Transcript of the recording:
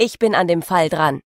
Ich bin an dem Fall dran.